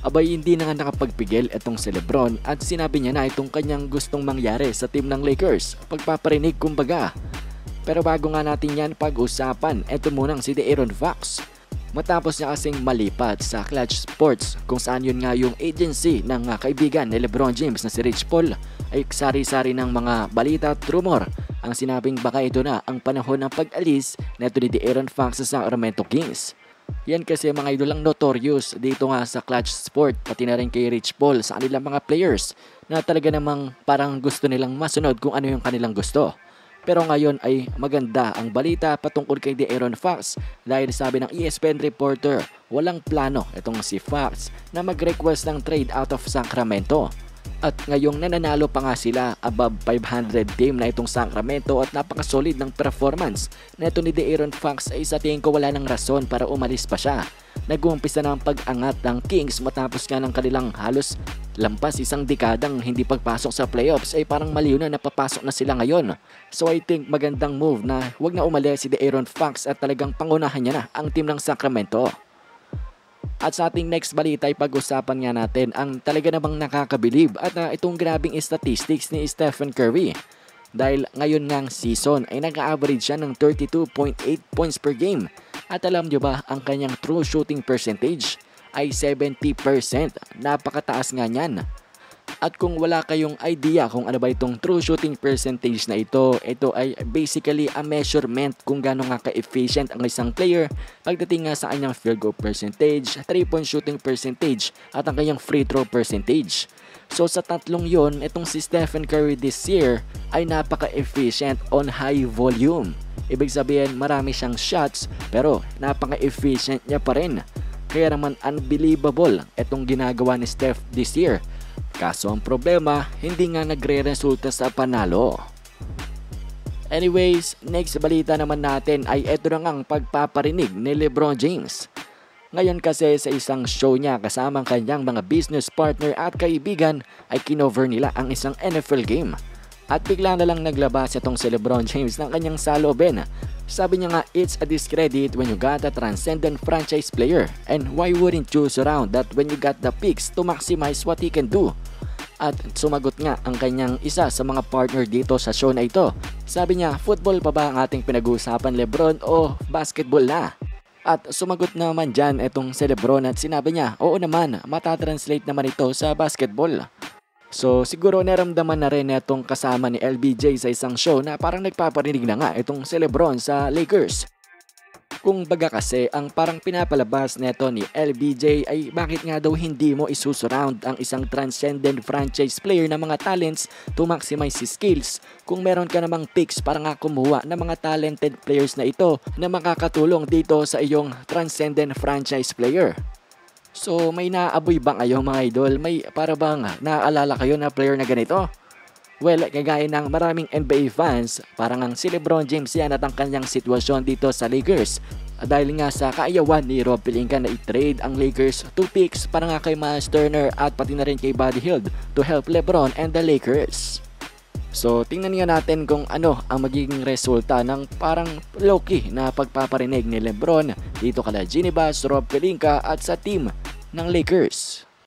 Abay hindi na nga nakapagpigil itong si Lebron at sinabi niya na itong kanyang gustong mangyari sa team ng Lakers. Pagpaparinig kumbaga. Pero bago nga natin yan pag-usapan, eto munang si De'Aaron Fox. Matapos niya kasing malipat sa Clutch Sports kung saan yun nga yung agency ng kaibigan ni Lebron James na si Rich Paul ay sari-sari ng mga balita at rumor ang sinabing baka ito na ang panahon ng pag-alis neto ni De'Aaron Fox sa Sacramento Kings. Yan kasi mga idol ang notorious dito nga sa Clutch Sport pati na rin kay Rich Paul sa kanilang mga players na talaga namang parang gusto nilang masunod kung ano yung kanilang gusto. Pero ngayon ay maganda ang balita patungkol kay De'Aaron Fox dahil sabi ng ESPN reporter walang plano itong si Fox na mag-request ng trade out of Sacramento. At ngayong nananalo pa nga sila above 500 team na itong Sacramento at napakasolid ng performance na ito ni De'Aaron Fox ay sa tingin ko wala ng rason para umalis pa siya. Nag-uumpisa na ang pag-angat ng Kings matapos nga ng kanilang halos lampas isang dekadang hindi pagpasok sa playoffs ay parang maliw na napapasok na sila ngayon. So I think magandang move na wag na umalis si De'Aaron Fox at talagang pangunahan niya na ang team ng Sacramento. At sa ating next balita ay pag-usapan nga natin ang talaga namang nakakabilib at uh, itong grabing statistics ni Stephen Curry. Dahil ngayon ngang season ay nag-average siya ng 32.8 points per game. At alam nyo ba ang kanyang true shooting percentage ay 70%. Napakataas nga niyan. At kung wala kayong idea kung ano ba itong true shooting percentage na ito, ito ay basically a measurement kung gaano nga ka-efficient ang isang player pagdating nga sa kanyang field goal percentage, 3-point shooting percentage, at ang kanyang free throw percentage. So sa tatlong yon, itong si Stephen Curry this year ay napaka-efficient on high volume. Ibig sabihin marami siyang shots pero napaka-efficient niya pa rin. Kaya naman unbelievable itong ginagawa ni Steph this year Kaso ang problema, hindi nga nagre-resulta sa panalo. Anyways, next balita naman natin ay ito na ngang pagpaparinig ni Lebron James. Ngayon kasi sa isang show niya kasama ang kanyang mga business partner at kaibigan ay kinover nila ang isang NFL game. At bigla na lang naglabas itong si Lebron James ng kanyang salobin. Sabi niya nga, it's a discredit when you got a transcendent franchise player. And why wouldn't you surround that when you got the picks to maximize what he can do? At sumagot nga ang kanyang isa sa mga partner dito sa show na ito. Sabi niya, football pa ba ang ating pinag-uusapan Lebron o basketball na? At sumagot naman dyan itong si Lebron at sinabi niya, oo naman, matatranslate naman ito sa basketball. So siguro naramdaman na rin itong kasama ni LBJ sa isang show na parang nagpaparinig na nga itong si Lebron sa Lakers. Kung baga kasi, ang parang pinapalabas neto ni LBJ ay bakit nga daw hindi mo isusurround ang isang transcendent franchise player na mga talents to maximize his skills kung meron ka namang picks para nga kumuha ng mga talented players na ito na makakatulong dito sa iyong transcendent franchise player. So may naaboy ba kayo mga idol? May para bang naaalala kayo na player na ganito? Well, kagaya ng maraming NBA fans, parang ang si Lebron James yan at ang kanyang sitwasyon dito sa Lakers. Dahil nga sa kaayawan ni Rob Pelinka na i-trade ang Lakers to picks para nga kay Miles Turner at pati na rin kay Buddy Hield to help Lebron and the Lakers. So, tingnan nga natin kung ano ang magiging resulta ng parang low-key na pagpaparinig ni Lebron dito kala Ginny Bass, Rob Pelinka at sa team ng Lakers.